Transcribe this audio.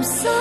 I'm so